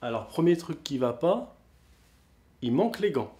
Alors, premier truc qui va pas, il manque les gants.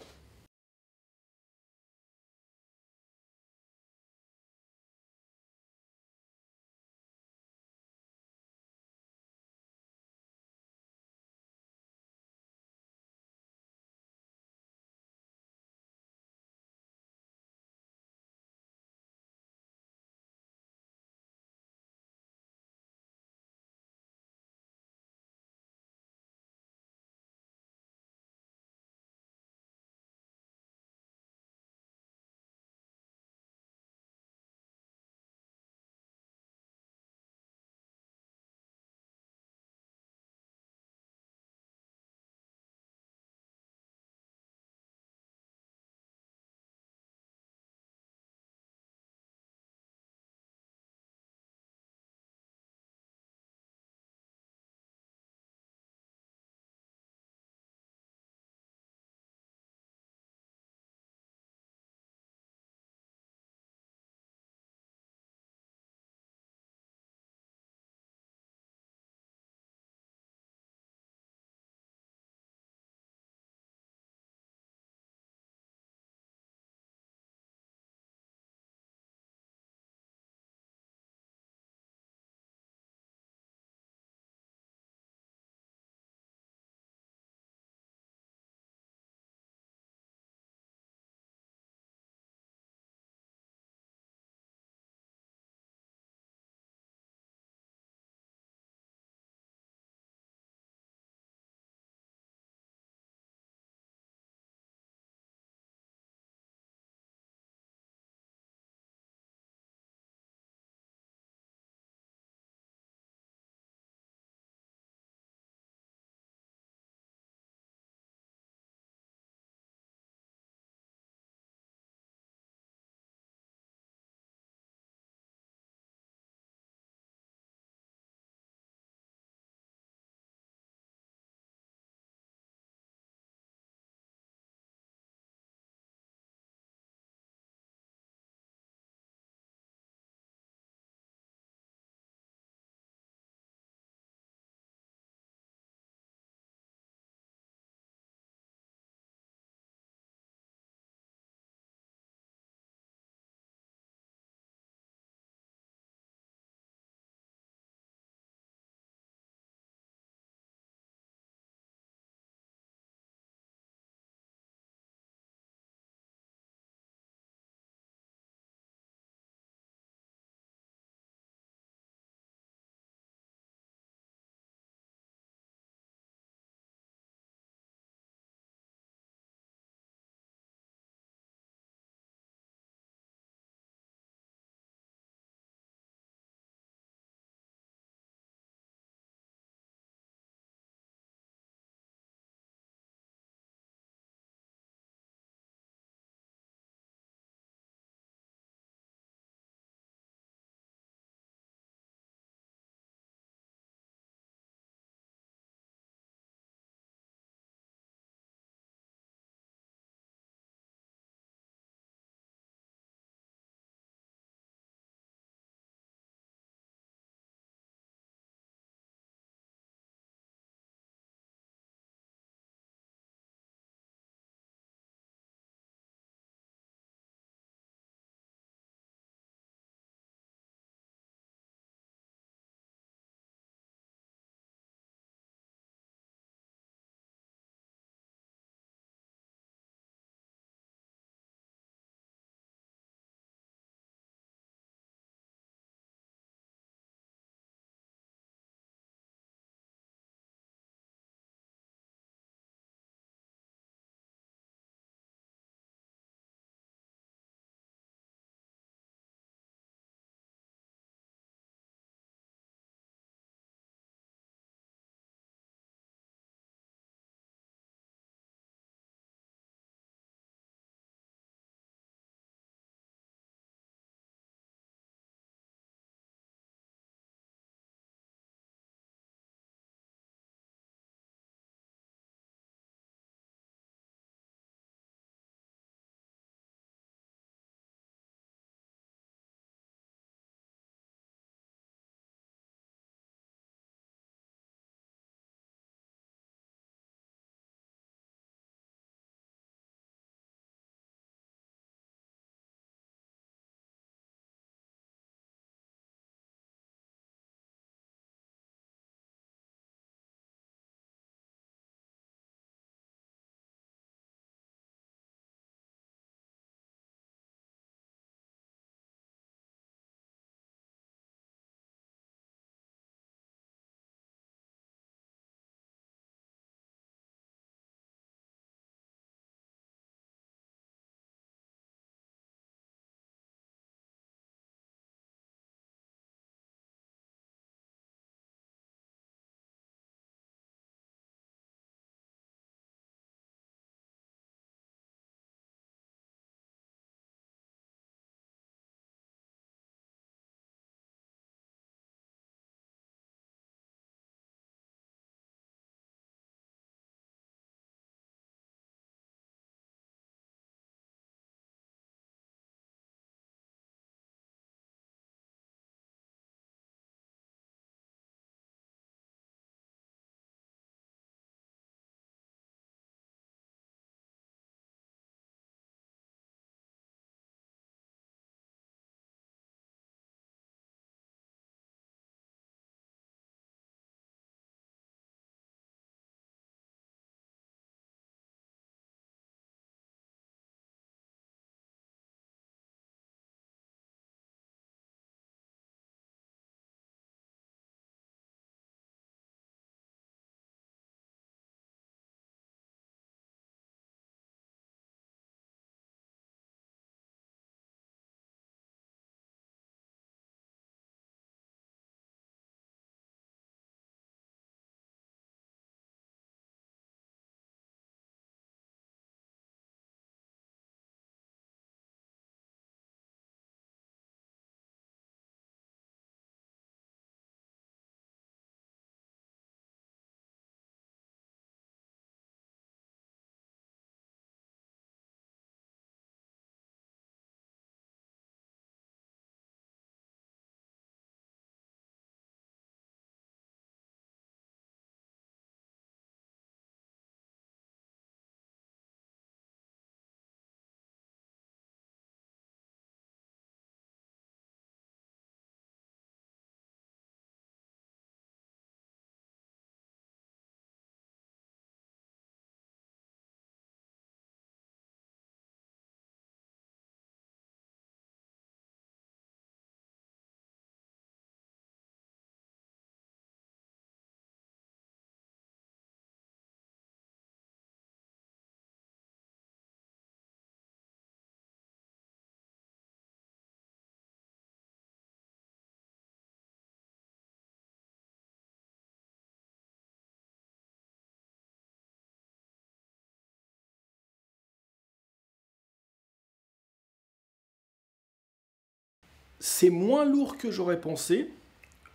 C'est moins lourd que j'aurais pensé.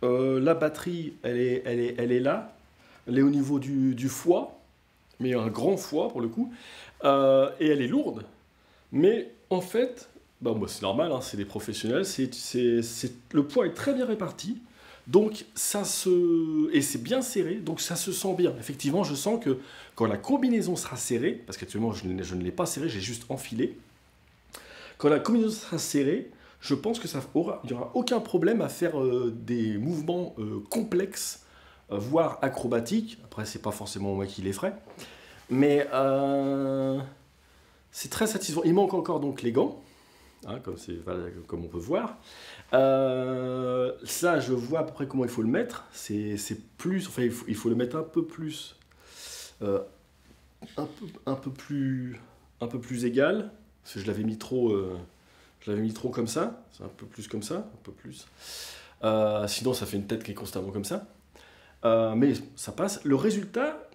Euh, la batterie, elle est, elle, est, elle est là. Elle est au niveau du, du foie, mais un grand foie pour le coup. Euh, et elle est lourde. Mais en fait, bah, c'est normal, hein, c'est des professionnels. C'est, le poids est très bien réparti. Donc ça se... Et c'est bien serré, donc ça se sent bien. Effectivement, je sens que quand la combinaison sera serrée, parce qu'actuellement je, je ne l'ai pas serrée, j'ai juste enfilé, quand la combinaison sera serrée, je pense que ça aura, il n'y aura aucun problème à faire euh, des mouvements euh, complexes, euh, voire acrobatiques. Après, c'est pas forcément moi qui les ferai, mais c'est très satisfaisant. Il manque encore donc les gants, hein, comme, on peut voir. ça, je vois à peu près comment il faut le mettre. C'est plus, enfin, il faut, le mettre un peu plus, un peu plus, un peu plus égal. Parce que je l'avais mis trop je l'avais mis trop comme ça, c'est un peu plus comme ça, un peu plus. Euh, sinon, ça fait une tête qui est constamment comme ça. Euh, mais ça passe. Le résultat,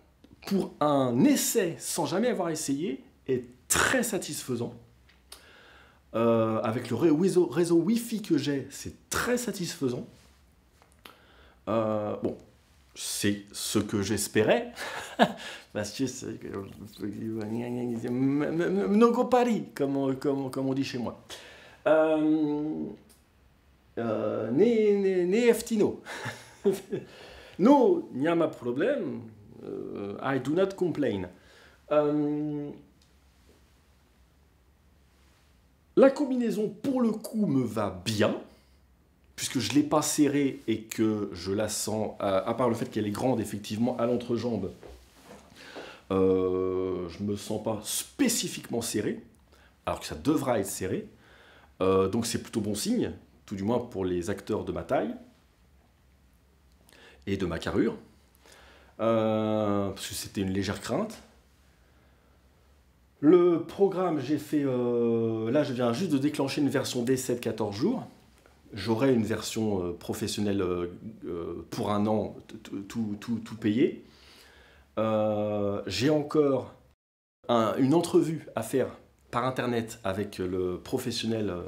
pour un essai sans jamais avoir essayé, est très satisfaisant. Euh, avec le réseau, Wi-Fi que j'ai, c'est très satisfaisant. bon, c'est ce que j'espérais. Parce que comme, comme on dit chez moi. Euh, euh, ne, ne, eftino. no, problème. Uh, I do not complain. Euh, la combinaison, pour le coup, me va bien, puisque je ne l'ai pas serrée et que je la sens, à, part le fait qu'elle est grande, effectivement, à l'entrejambe, euh, je ne me sens pas spécifiquement serré, alors que ça devra être serré. Euh, donc c'est plutôt bon signe, tout du moins pour les acteurs de ma taille et de ma carrure, euh, parce que c'était une légère crainte. Le programme, j'ai fait... Euh, là, je viens juste de déclencher une version D7 14 jours. J'aurai une version professionnelle pour un an, tout, payé. j'ai encore une entrevue à faire par internet avec le professionnel euh,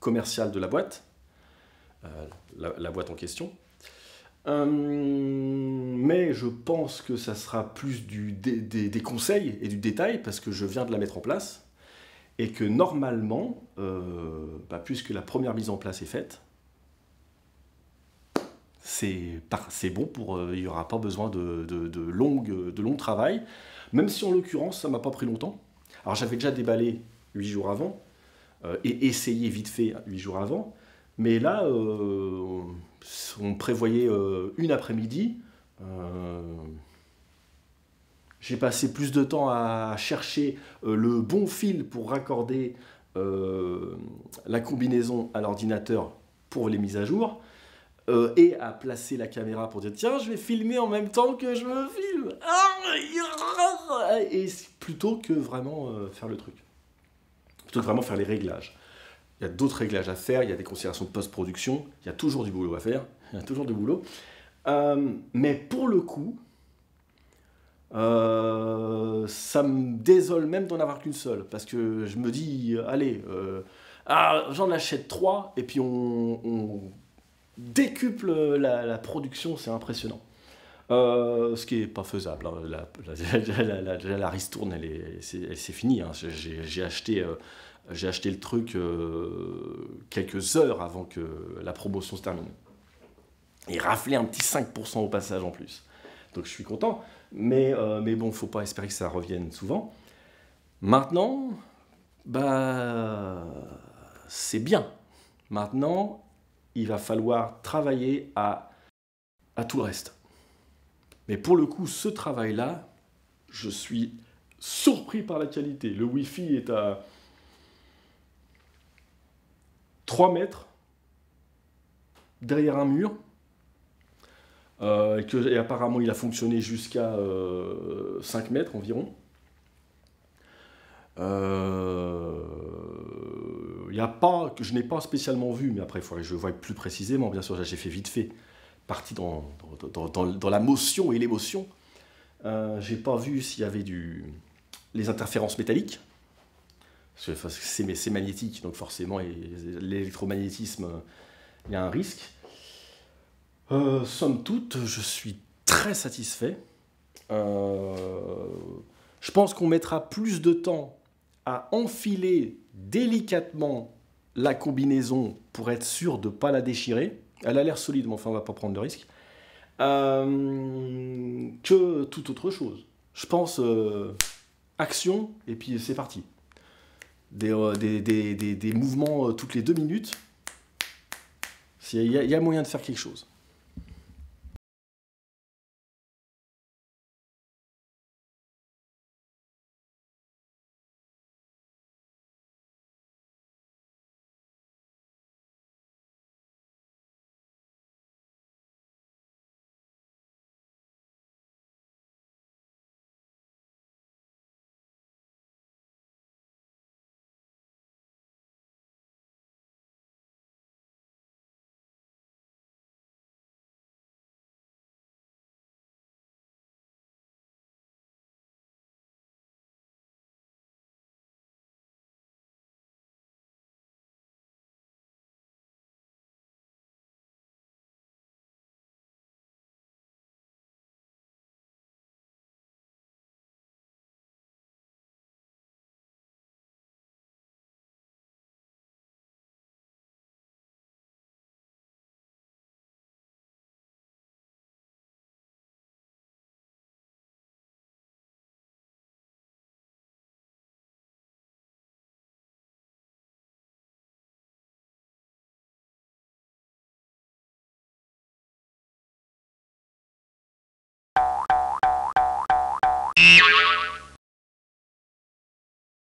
commercial de la boîte, euh, la, boîte en question. Euh, mais je pense que ça sera plus du, des, conseils et du détail parce que je viens de la mettre en place et que normalement, bah, puisque la première mise en place est faite, c'est bon pour il n'y aura pas besoin de, de, de, de long travail même si en l'occurrence ça m'a pas pris longtemps alors j'avais déjà déballé huit jours avant euh, et essayé vite fait huit jours avant, mais là, euh, on prévoyait euh, une après-midi. j'ai passé plus de temps à chercher le bon fil pour raccorder la combinaison à l'ordinateur pour les mises à jour. Et à placer la caméra pour dire tiens je vais filmer en même temps que je me filme et plutôt que vraiment euh, faire le truc. Plutôt que vraiment faire les réglages. Il y a d'autres réglages à faire, il y a des considérations de post-production, il y a toujours du boulot à faire, il y a toujours du boulot. Euh, mais pour le coup, euh, ça me désole même d'en avoir qu'une seule, parce que je me dis, allez, ah, j'en achète trois, et puis on, décuple la production, c'est impressionnant. Euh, ce qui n'est pas faisable. Hein. La, ristourne, elle, est, c'est, fini. Hein. J'ai, acheté, euh, j'ai acheté le truc euh, quelques heures avant que la promotion se termine. Et raflé un petit 5% au passage en plus. Donc je suis content. Mais, mais bon, il ne faut pas espérer que ça revienne souvent. Maintenant, bah, c'est bien. Maintenant, il va falloir travailler à, tout le reste. Mais pour le coup, ce travail-là, je suis surpris par la qualité. Le Wi-Fi est à 3 mètres derrière un mur. Euh, et, apparemment, il a fonctionné jusqu'à 5 euh, mètres environ. Euh, il a pas, je n'ai pas spécialement vu, mais après, il faudrait que je voie plus précisément. Bien sûr, j'ai fait vite fait parti dans, dans, la motion et l'émotion. Euh, J'ai pas vu s'il y avait du, les interférences métalliques. c'est magnétique, donc forcément, l'électromagnétisme, il y a un risque. Euh, somme toute, je suis très satisfait. Euh, je pense qu'on mettra plus de temps à enfiler délicatement la combinaison pour être sûr de ne pas la déchirer. Elle a l'air solide, mais enfin, on va pas prendre de risque. Euh, que toute autre chose. Je pense action, et puis c'est parti. Des, des, des, mouvements toutes les deux minutes. Il y, a moyen de faire quelque chose.